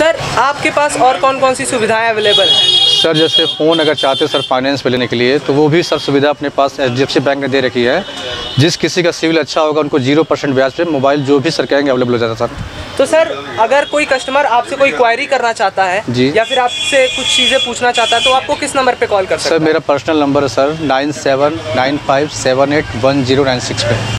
Sir आपके पास और कौन कौन सी सुविधाएँ अवेलेबल हैं? सर जैसे फ़ोन अगर चाहते हो सर फाइनेंस पे लेने के लिए तो वो भी सर सुविधा अपने पास एच बैंक ने दे रखी है। जिस किसी का सिविल अच्छा होगा उनको ज़ीरो परसेंट ब्याज पे मोबाइल जो भी सर कहेंगे अवेलेबल हो जाता सर। तो सर अगर कोई कस्टमर आपसे कोई क्वायरी करना चाहता है जी। या फिर आपसे कुछ चीज़ें पूछना चाहता है तो आपको किस नंबर पर कॉल कर सर मेरा पर्सनल नंबर है sir nine seven nine five seven eight one zero nine six पे।